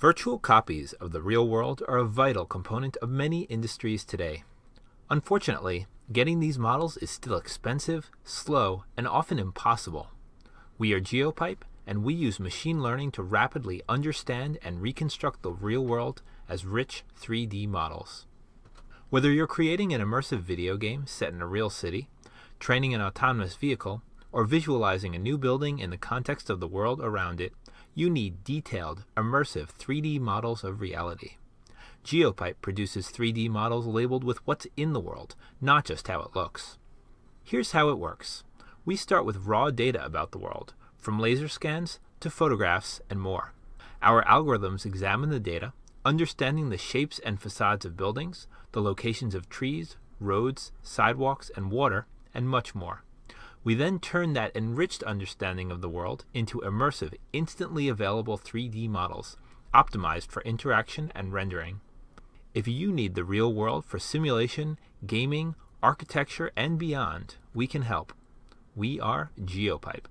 Virtual copies of the real world are a vital component of many industries today. Unfortunately, getting these models is still expensive, slow, and often impossible. We are Geopipe, and we use machine learning to rapidly understand and reconstruct the real world as rich 3D models. Whether you're creating an immersive video game set in a real city, training an autonomous vehicle, or visualizing a new building in the context of the world around it, you need detailed, immersive 3D models of reality. Geopipe produces 3D models labeled with what's in the world, not just how it looks. Here's how it works. We start with raw data about the world, from laser scans to photographs and more. Our algorithms examine the data, understanding the shapes and facades of buildings, the locations of trees, roads, sidewalks, and water, and much more. We then turn that enriched understanding of the world into immersive, instantly available 3D models, optimized for interaction and rendering. If you need the real world for simulation, gaming, architecture, and beyond, we can help. We are Geopipe.